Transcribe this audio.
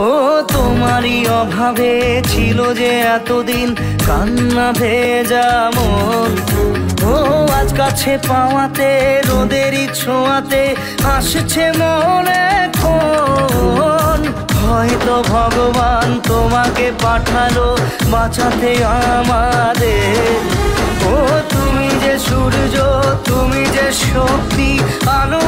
ও, তোমারই অভাবে ছিল যে এতদিন কান্না ভেজা মন। ও, আজ কাছে পাওয়াতে রোদেরই ছোঁয়াতে আসছে মনে হয়তো ভগবান তোমাকে পাঠালো বাঁচাতে আমাদের। ও, তুমি যে সূর্য, তুমি যে শক্তি, আলো